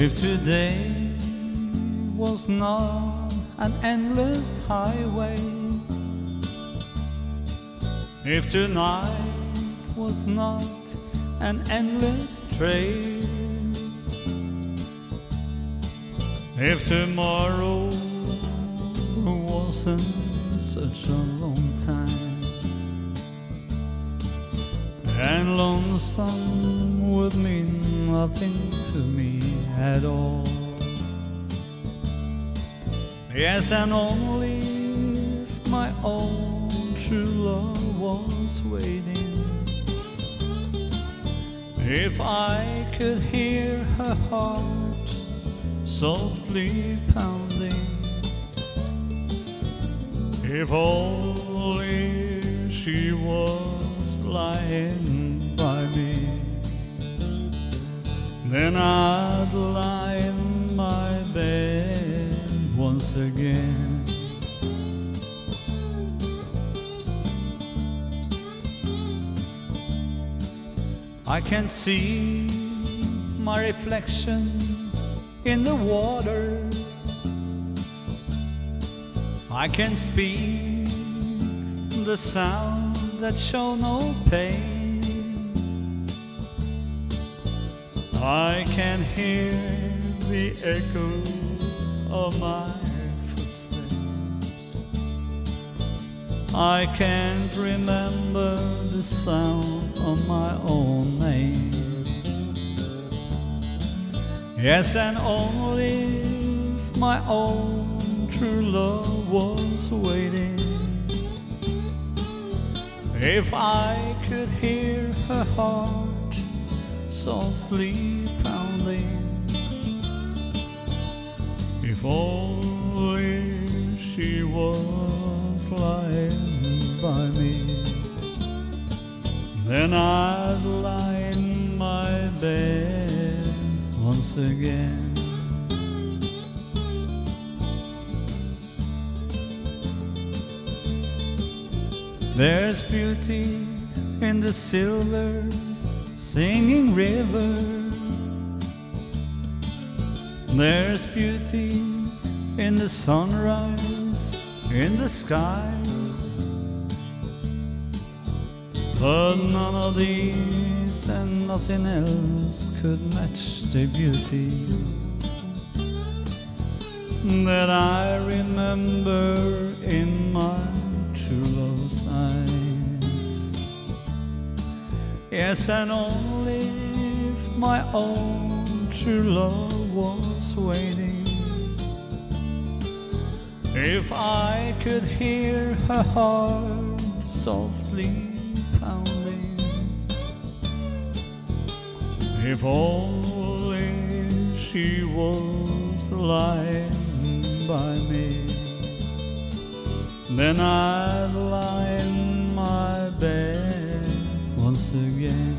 If today was not an endless highway, if tonight was not an endless trail, if tomorrow wasn't such a long time, and lonesome would mean nothing to me at all. Yes, and only if my own true love was waiting. If I could hear her heart softly pounding. If only she was lying by me, then I'd again. I can see my reflection in the water. I can speak the sound that show no pain. I can hear the echo of my I can't remember the sound of my own name. Yes, and only if my own true love was waiting. If I could hear her heart softly pounding. If only then I'd lie in my bed once again. There's beauty in the silver singing river. There's beauty in the sunrise in the sky. But none of these and nothing else could match the beauty that I remember in my true love's eyes. Yes, and only if my own true love was waiting. If I could hear her heart softly pounding. If only she was lying by me, then I'd lie in my bed once again.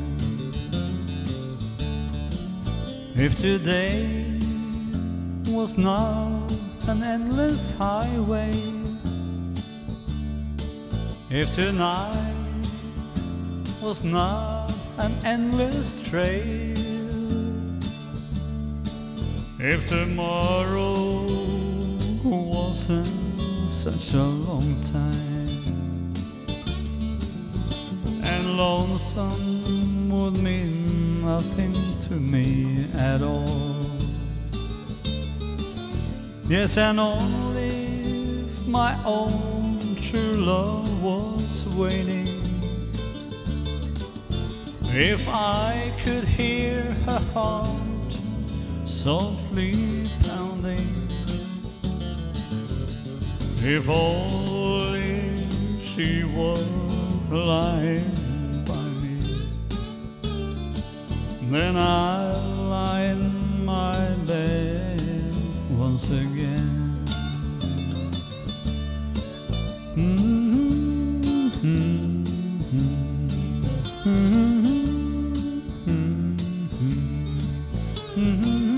If today was not an endless highway, if tonight was not an endless trail, if tomorrow wasn't such a long time, and lonesome would mean nothing to me at all. Yes, and only if my own true love was waiting. If I could hear her heart softly pounding, if only she was lying by me, then I'd lie in my bed once again. Mm. Mm-hmm.